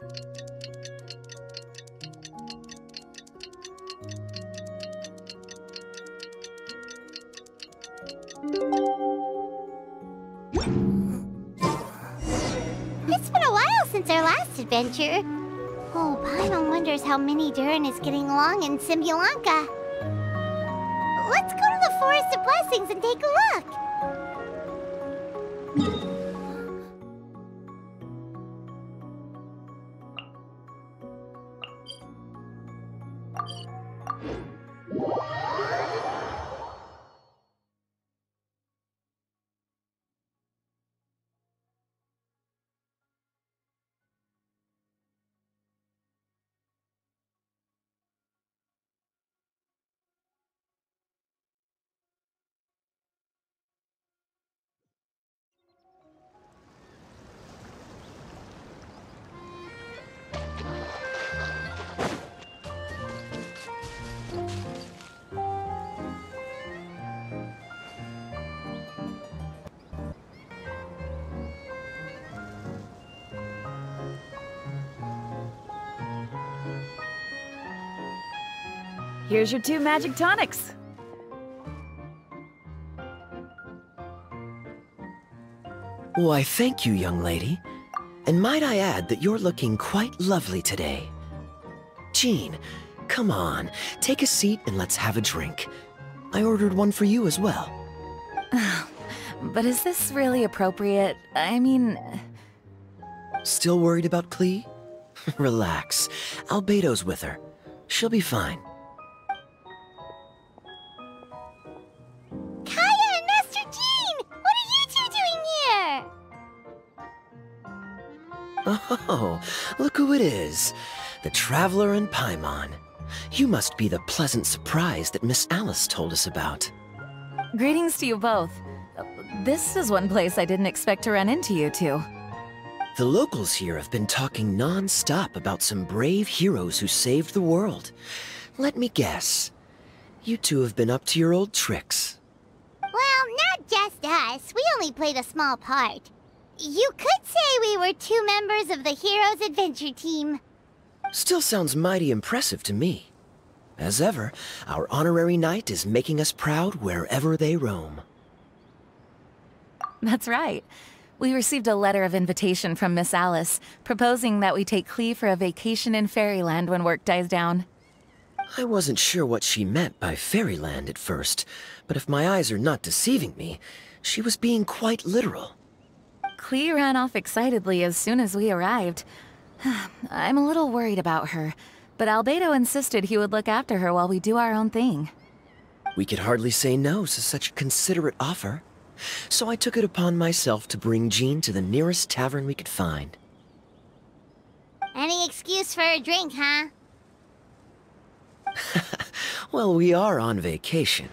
It's been a while since our last adventure. Oh, Paimon wonders how Minnie Durin is getting along in Simulanka. Let's go to the Forest of Blessings and take a look. Here's your two magic tonics. Why, thank you, young lady. And might I add that you're looking quite lovely today. Jean, come on, take a seat and let's have a drink. I ordered one for you as well. But is this really appropriate? I mean, Still worried about Klee? Relax. Albedo's with her. She'll be fine. Oh, look who it is. The Traveler and Paimon. You must be the pleasant surprise that Miss Alice told us about. greetings to you both. This is one place I didn't expect to run into you two. The locals here have been talking non-stop about some brave heroes who saved the world. Let me guess. You two have been up to your old tricks. Well, not just us. We only played a small part. You could say we were two members of the Heroes Adventure Team. Still sounds mighty impressive to me. As ever, our honorary knight is making us proud wherever they roam. That's right. We received a letter of invitation from Miss Alice, proposing that we take Klee for a vacation in Fairyland when work dies down. I wasn't sure what she meant by fairyland at first, but if my eyes are not deceiving me, she was being quite literal. Klee ran off excitedly as soon as we arrived. I'm a little worried about her, but Albedo insisted he would look after her while we do our own thing. We could hardly say no to such a considerate offer. So I took it upon myself to bring Jean to the nearest tavern we could find. Any excuse for a drink, huh? Well, we are on vacation.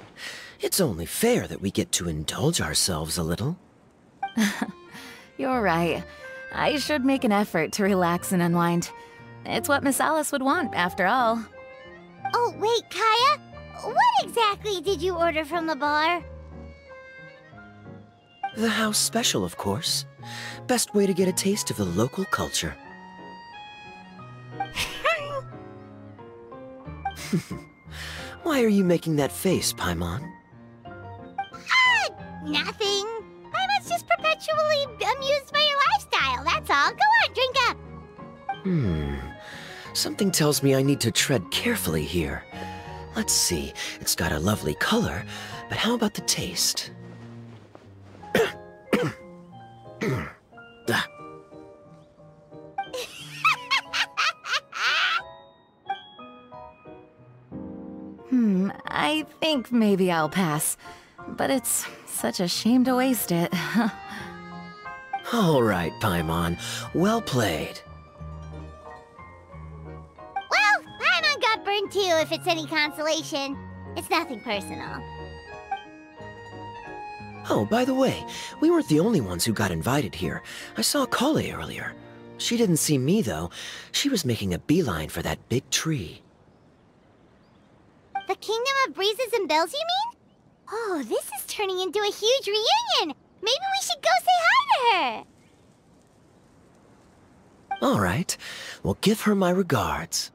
It's only fair that we get to indulge ourselves a little. You're right. I should make an effort to relax and unwind. It's what Miss Alice would want, after all. Oh, wait, Kaeya? What exactly did you order from the bar? The house special, of course. Best way to get a taste of the local culture. Why are you making that face, Paimon? Ah, nothing. Just perpetually amused by your lifestyle, that's all. Go on, drink up. Hmm. Something tells me I need to tread carefully here. Let's see. It's got a lovely color, but how about the taste? Ah, Hmm, I think maybe I'll pass. But it's such a shame to waste it. All right, Paimon. Well played. Well, Paimon got burned too, if it's any consolation. It's nothing personal. Oh, by the way, we weren't the only ones who got invited here. I saw Collei earlier. She didn't see me, though. She was making a beeline for that big tree. The Kingdom of Breezes and Bells, you mean? Oh, this is turning into a huge reunion! Maybe we should go say hi to her! All right. Well, give her my regards.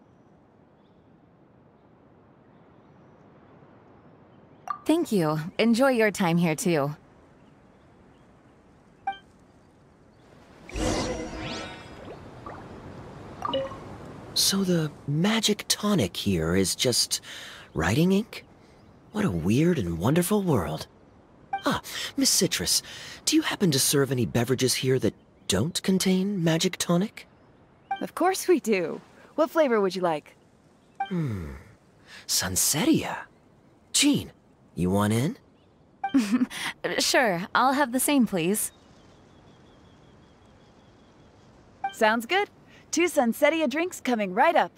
Thank you. Enjoy your time here, too. So the magic tonic here is just writing ink? What a weird and wonderful world. Ah, Miss Citrus, do you happen to serve any beverages here that don't contain magic tonic? Of course we do. What flavor would you like? Hmm. Sunsetia. Jean, you want in? Sure, I'll have the same, please. Sounds good. Two Sunsetia drinks coming right up.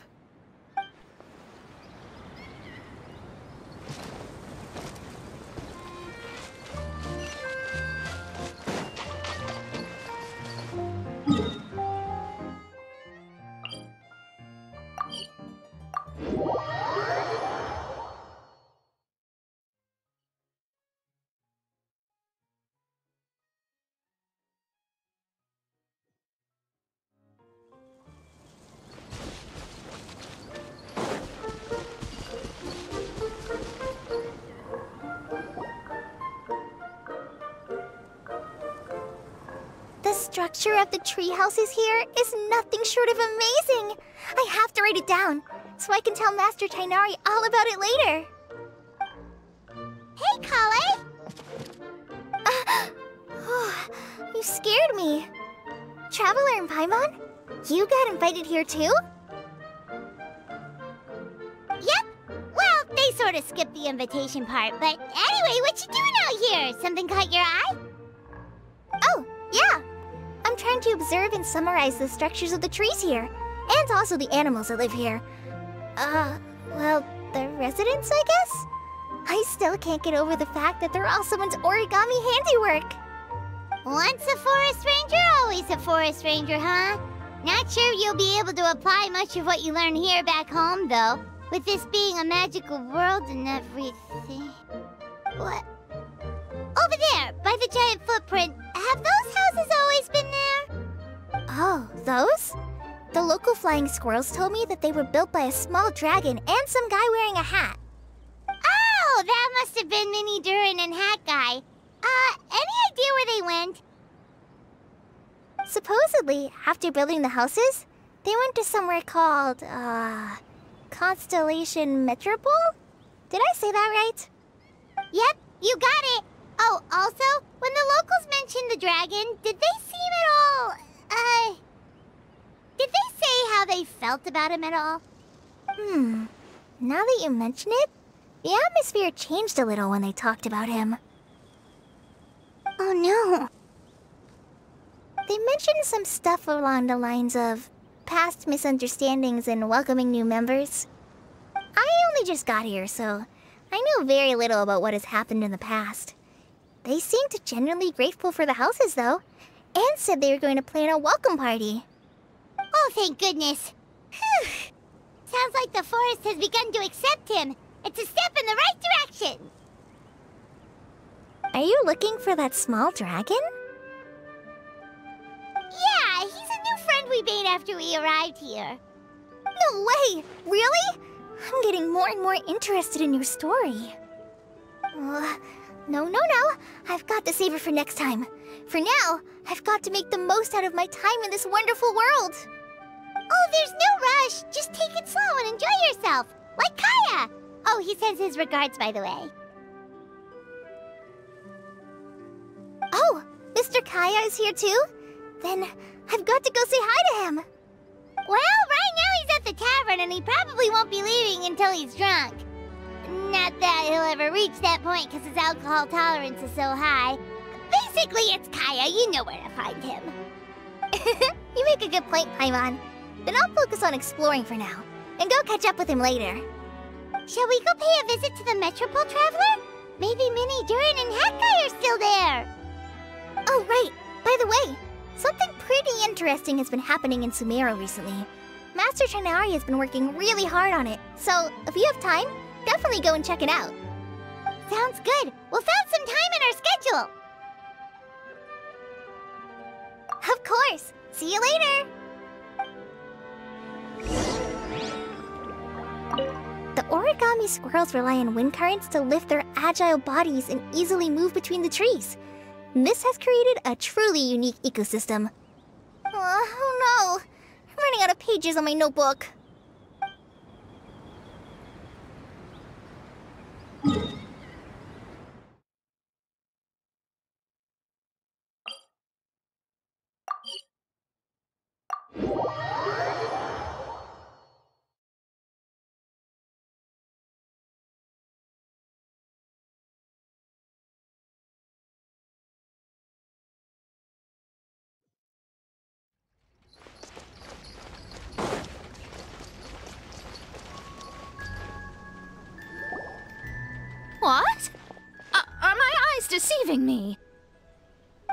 Structure of the tree houses here is nothing short of amazing. I have to write it down so I can tell Master Tighnari all about it later. Hey, Collei! Oh, you scared me. Traveler in Paimon? You got invited here too? Yep. Well, they sort of skipped the invitation part, but anyway, what you doing out here? Something caught your eye? Trying to observe and summarize the structures of the trees here, and also the animals that live here. Uh, well, the residents, I guess? I still can't get over the fact that they're all someone's origami handiwork. Once a forest ranger, always a forest ranger, huh? Not sure you'll be able to apply much of what you learn here back home, though, with this being a magical world and everything. What? Over there, by the giant footprint, have those houses always been? Oh, those? The local flying squirrels told me that they were built by a small dragon and some guy wearing a hat. Oh, that must have been Minnie Durin and Hat Guy. Uh, any idea where they went? Supposedly, after building the houses, they went to somewhere called, uh, Constellation Metropole? Did I say that right? Yep, you got it. Oh, also, when the locals mentioned the dragon, did they seem at all, uh... Did they say how they felt about him at all? Hmm. Now that you mention it, the atmosphere changed a little when they talked about him. Oh no. They mentioned some stuff along the lines of past misunderstandings and welcoming new members. I only just got here, so I know very little about what has happened in the past. They seemed genuinely grateful for the houses, though, and said they were going to plan a welcome party. Oh, thank goodness. Whew. Sounds like the forest has begun to accept him. It's a step in the right direction. Are you looking for that small dragon? Yeah, he's a new friend we made after we arrived here. No way! Really? I'm getting more and more interested in your story. Uh, no, no, no. I've got to save it for next time. For now, I've got to make the most out of my time in this wonderful world. Oh, there's no rush. Just take it slow and enjoy yourself. Like Kaeya. Oh, he sends his regards, by the way. Oh, Mr. Kaeya is here too? Then I've got to go say hi to him. Well, right now he's at the tavern and he probably won't be leaving until he's drunk. Not that he'll ever reach that point because his alcohol tolerance is so high. Basically, it's Kaeya. You know where to find him. you make a good point, Paimon. Then I'll focus on exploring for now, and go catch up with him later. Shall we go pay a visit to the Metropole Traveler? Maybe Minnie, Durin, and Hat Guy are still there. Oh, right. By the way, something pretty interesting has been happening in Sumeru recently. Master Tighnari has been working really hard on it, so if you have time, definitely go and check it out. Sounds good. We'll find some time in our schedule. Of course. See you later. The origami squirrels rely on wind currents to lift their agile bodies and easily move between the trees. This has created a truly unique ecosystem. Uh, oh no! I'm running out of pages on my notebook. What? Uh, are my eyes deceiving me?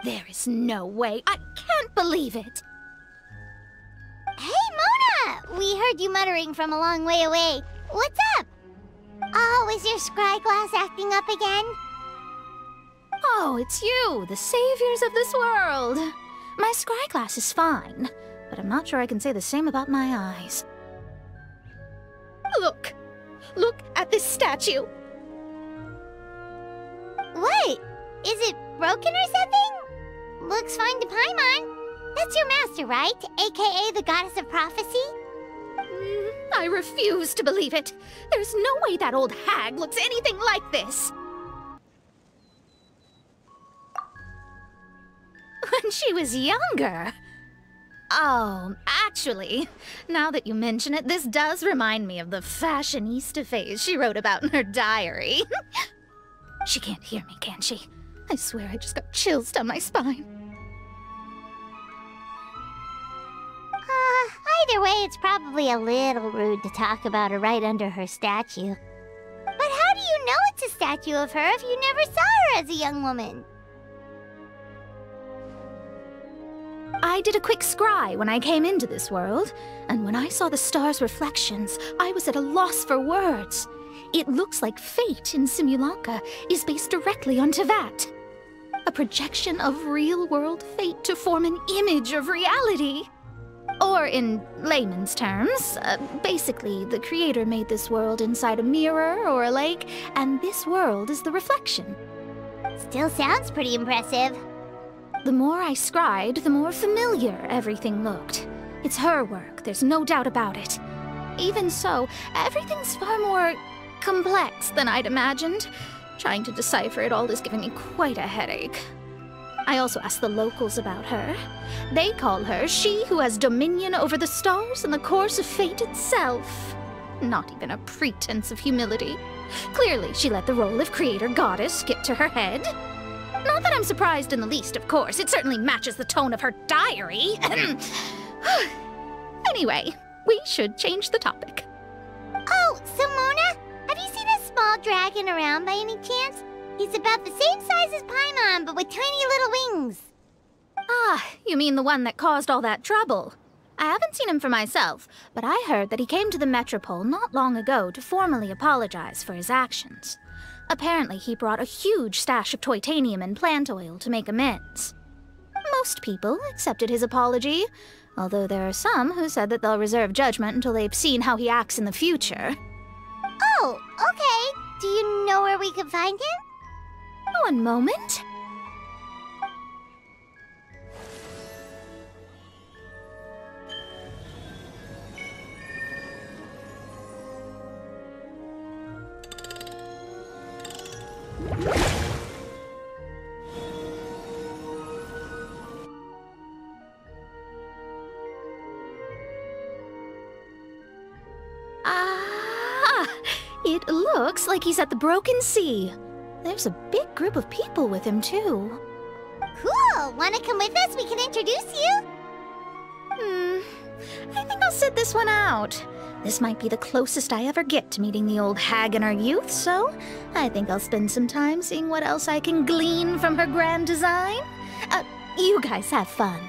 There is no way. I can't believe it. We heard you muttering from a long way away. What's up? Oh, is your scry glass acting up again? Oh, it's you, the saviors of this world. My scry glass is fine, but I'm not sure I can say the same about my eyes. Look! Look at this statue! What? Is it broken or something? Looks fine to Paimon. That's your master, right? AKA the goddess of prophecy? I refuse to believe it. There's no way that old hag looks anything like this. When she was younger. Oh, actually, now that you mention it, this does remind me of the fashionista phase she wrote about in her diary. she can't hear me, can she? I swear I just got chills down my spine. Uh, either way, it's probably a little rude to talk about her right under her statue. But how do you know it's a statue of her if you never saw her as a young woman? I did a quick scry when I came into this world, and when I saw the star's reflections, I was at a loss for words. It looks like fate in Simulanka is based directly on Teyvat. A projection of real-world fate to form an image of reality. Or in layman's terms, uh, basically, the creator made this world inside a mirror or a lake, and this world is the reflection. Still sounds pretty impressive. The more I scried, the more familiar everything looked. It's her work, there's no doubt about it. Even so, everything's far more complex than I'd imagined. Trying to decipher it all is giving me quite a headache. I also asked the locals about her. They call her she who has dominion over the stars and the course of fate itself. Not even a pretense of humility. Clearly, she let the role of creator goddess skip to her head. Not that I'm surprised in the least, of course. It certainly matches the tone of her diary. anyway, we should change the topic. Oh, Simona, have you seen a small dragon around by any chance? He's about the same size as Paimon, but with tiny little wings. Ah, you mean the one that caused all that trouble? I haven't seen him for myself, but I heard that he came to the Metropole not long ago to formally apologize for his actions. Apparently, he brought a huge stash of Toitanium and plant oil to make amends. Most people accepted his apology, although there are some who said that they'll reserve judgment until they've seen how he acts in the future. Oh, okay. Do you know where we can find him? One moment. Ah, it looks like he's at the Broken Sea. There's a big group of people with him, too. Cool. Wanna come with us? We can introduce you. Hmm, I think I'll sit this one out. This might be the closest I ever get to meeting the old hag in her youth, so I think I'll spend some time seeing what else I can glean from her grand design. Uh, you guys have fun.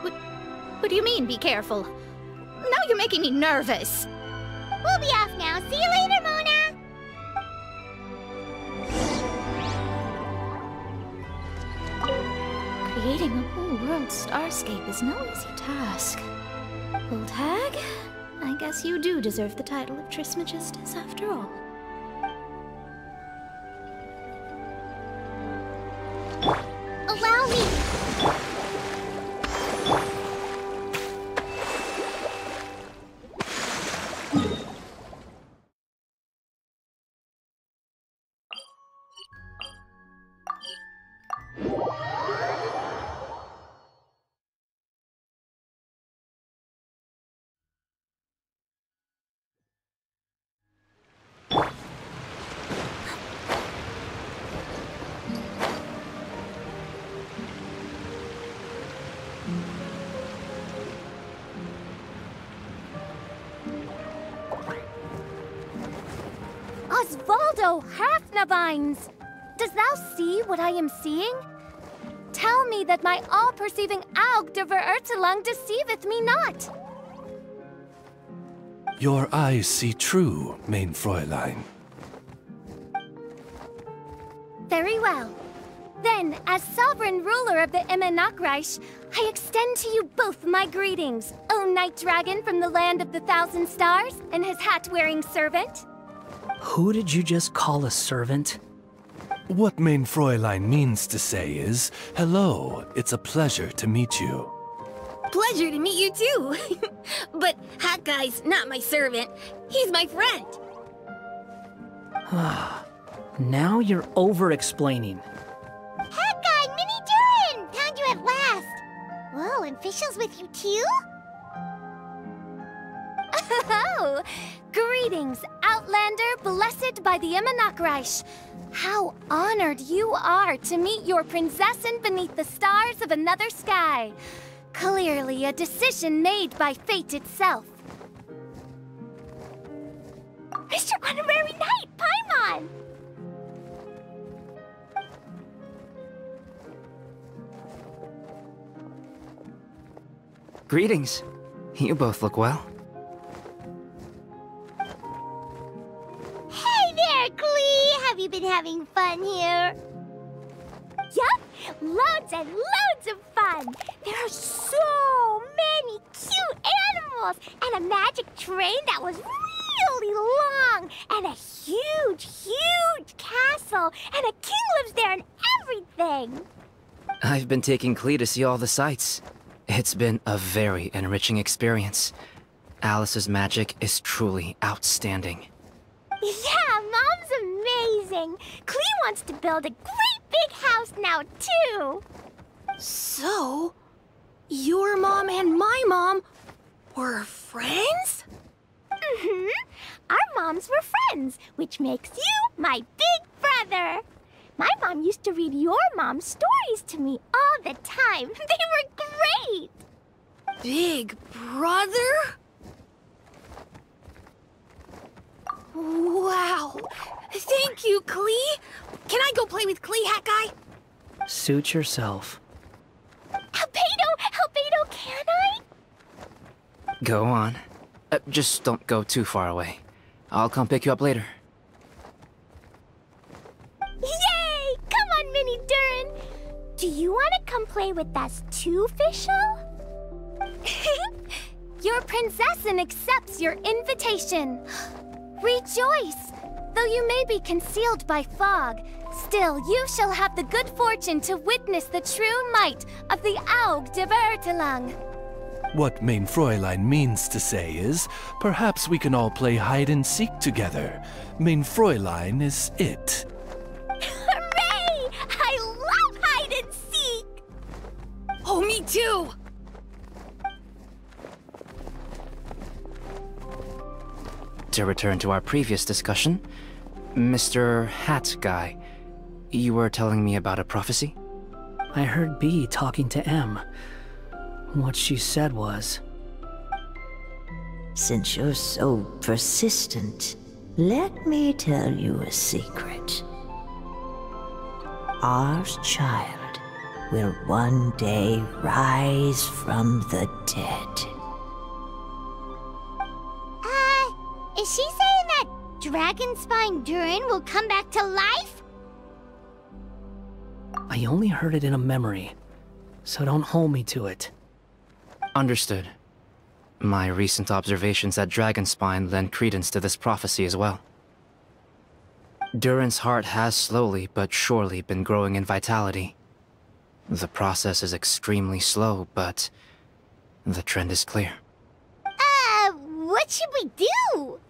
What, what do you mean, be careful? Now you're making me nervous. Creating a whole world starscape is no easy task. Old hag, I guess you do deserve the title of Trismegistus after all. Ozvaldo Hrafnavins! Does thou see what I am seeing? Tell me that my all-perceiving Aug de Verurtelung deceiveth me not. Your eyes see true, mein Fräulein. Very well. Then, as sovereign ruler of the Immernachtreich, I extend to you both my greetings, O Night Dragon from the land of the Thousand Stars and his hat-wearing servant. Who did you just call a servant? What mein Fräulein means to say is, hello, it's a pleasure to meet you. Pleasure to meet you too. but Hat Guy's not my servant. He's my friend. Ah, now you're over-explaining. Hat guy, Mini Durin! Found you at last! Whoa, and Fischl's with you too? Oh, greetings, Outlander blessed by the Immernachtreich. How honored you are to meet your prinzessin beneath the stars of another sky. Clearly a decision made by fate itself. Mr. Honorary Knight, Paimon! Greetings. You both look well. You been having fun here? Yup, loads and loads of fun! There are so many cute animals, and a magic train that was really long, and a huge, huge castle, and a king lives there and everything! I've been taking Klee to see all the sights. It's been a very enriching experience. Alice's magic is truly outstanding. Yeah, Klee wants to build a great big house now, too! So, your mom and my mom were friends? Mm-hmm. Our moms were friends, which makes you my big brother. My mom used to read your mom's stories to me all the time. They were great. Big brother? Thank you, Klee. Can I go play with Klee, Hat Guy? Suit yourself. Albedo, Albedo, can I? Go on. Uh, just don't go too far away. I'll come pick you up later. Yay! Come on, Minnie Durin. Do you want to come play with us too, Fischl? Your prinzessin accepts your invitation. Rejoice! Though you may be concealed by fog, still you shall have the good fortune to witness the true might of the Aug de Vertelang. What mein Fräulein means to say is, perhaps we can all play hide and seek together. Mein Fräulein is it. Hooray! I love hide and seek! Oh, me too. To return to our previous discussion, Mr. Hat Guy, you were telling me about a prophecy? I heard B talking to M. What she said was, Since you're so persistent, let me tell you a secret. Our child will one day rise from the dead. That Dragonspine Durin will come back to life? I only heard it in a memory, so don't hold me to it. Understood. My recent observations at Dragonspine lend credence to this prophecy as well. Durin's heart has slowly but surely been growing in vitality. The process is extremely slow, but the trend is clear. Uh, what should we do?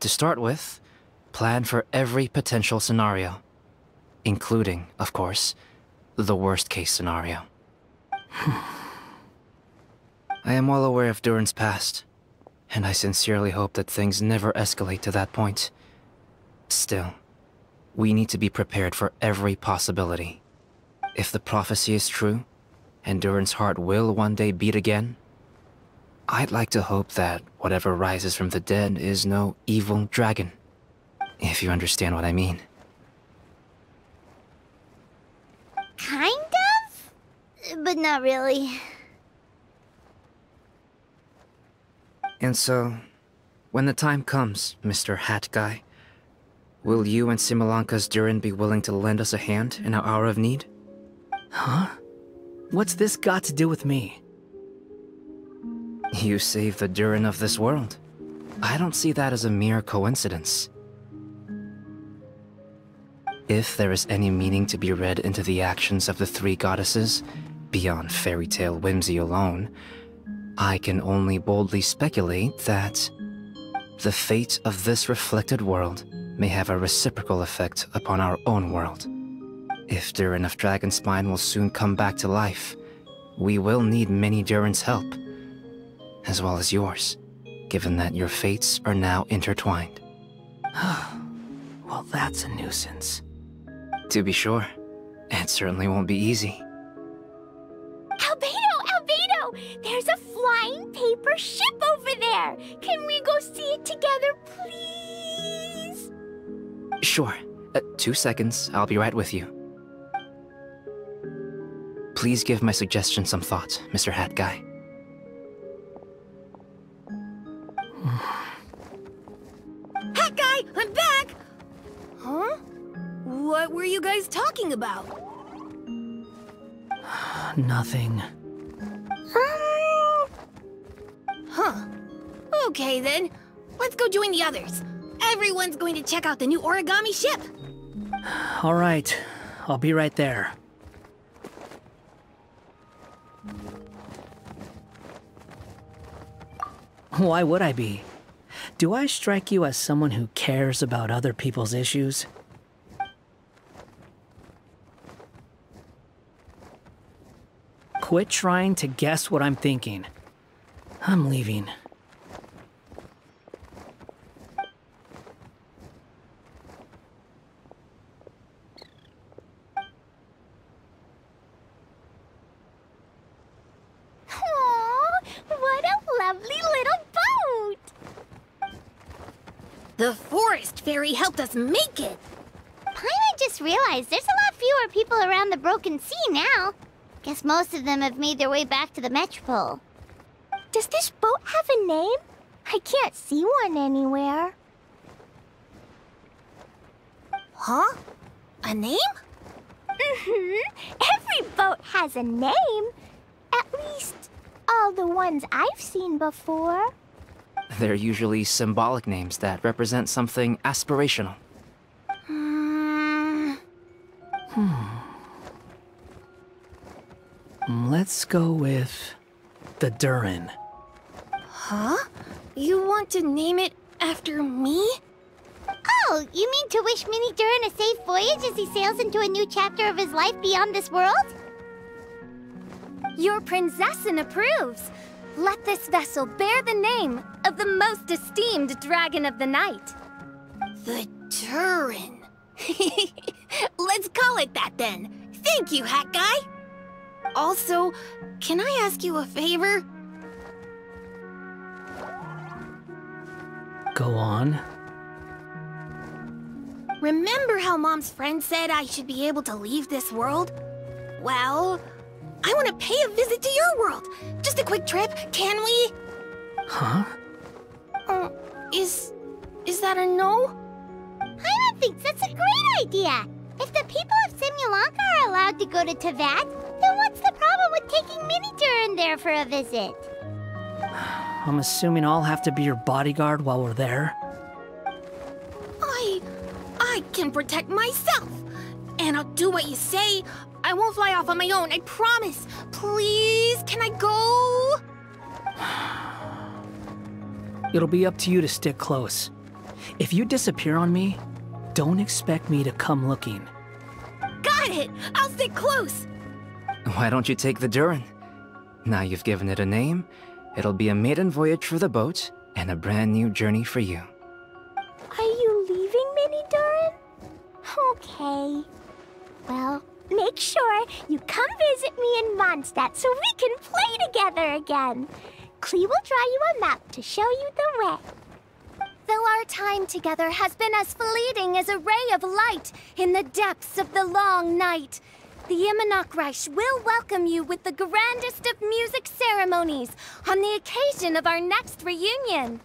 To start with, plan for every potential scenario, including, of course, the worst case scenario. I am well aware of Durin's past, and I sincerely hope that things never escalate to that point. Still, we need to be prepared for every possibility. If the prophecy is true, and Durin's heart will one day beat again, I'd like to hope that whatever rises from the dead is no evil dragon. If you understand what I mean. Kind of? But not really. And so, when the time comes, Mr. Hat Guy, will you and Simulanka's Durin be willing to lend us a hand in our hour of need? Huh? What's this got to do with me? You saved the Durin of this world. I don't see that as a mere coincidence. If there is any meaning to be read into the actions of the three goddesses, beyond fairy tale whimsy alone, I can only boldly speculate that the fate of this reflected world may have a reciprocal effect upon our own world. If Durin of Dragonspine will soon come back to life, we will need many Durin's help, as well as yours, given that your fates are now intertwined. well, that's a nuisance. To be sure, it certainly won't be easy. Albedo, Albedo! There's a flying paper ship over there! Can we go see it together, please? Sure. Uh, two seconds, I'll be right with you. Please give my suggestion some thought, Mr. Hat Guy. Hat guy, I'm back! Huh? What were you guys talking about? Nothing. Um... Huh. Okay then. Let's go join the others. Everyone's going to check out the new origami ship. All right. I'll be right there. Why would I be? Do I strike you as someone who cares about other people's issues? Quit trying to guess what I'm thinking. I'm leaving. Aww, what a lovely little boat! The forest fairy helped us make it. Paimon just realized there's a lot fewer people around the Broken Sea now. Guess most of them have made their way back to the Metropole. Does this boat have a name? I can't see one anywhere. Huh? A name? Mm-hmm. Every boat has a name. At least, all the ones I've seen before. They're usually symbolic names that represent something aspirational. Hmm. Let's go with the Durin. Huh? You want to name it after me? Oh, you mean to wish Mini Durin a safe voyage as he sails into a new chapter of his life beyond this world? Your prinzessin approves. Let this vessel bear the name of the most esteemed dragon of the night. The Durin. Let's call it that then. Thank you, Hat Guy. Also, can I ask you a favor? Go on. Remember how Mom's friend said I should be able to leave this world? Well, I want to pay a visit to your world. Just a quick trip, can we? Huh? Uh, is... is that a no? Paimon thinks that's a great idea. If the people of Simulanka are allowed to go to Teyvat, Then what's the problem with taking Mini Durin there for a visit? I'm assuming I'll have to be your bodyguard while we're there. I. I can protect myself. And I'll do what you say. I won't fly off on my own, I promise. Please, can I go? It'll be up to you to stick close. If you disappear on me, don't expect me to come looking. Got it! I'll stay close! Why don't you take the Durin? Now you've given it a name, it'll be a maiden voyage for the boat and a brand new journey for you. Are you leaving, Mini Durin? Okay. Well, make sure you come visit me in Mondstadt so we can play together again. Klee will draw you a map to show you the way. Though our time together has been as fleeting as a ray of light in the depths of the long night, the Immonok will welcome you with the grandest of music ceremonies on the occasion of our next reunion.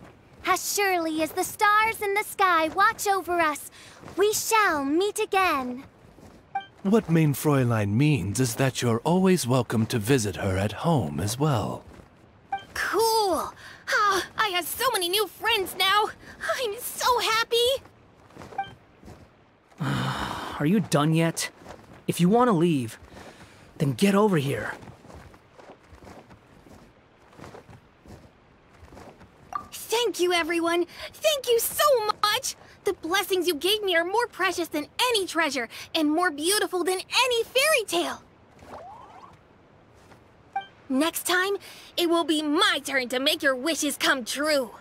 As surely as the stars in the sky watch over us, we shall meet again. What Mein Fräulein means is that you're always welcome to visit her at home as well. Cool! Ah, I have so many new friends now! I'm so happy! Are you done yet? If you want to leave, then get over here. Thank you, everyone! Thank you so much! The blessings you gave me are more precious than any treasure, and more beautiful than any fairy tale! Next time, it will be my turn to make your wishes come true!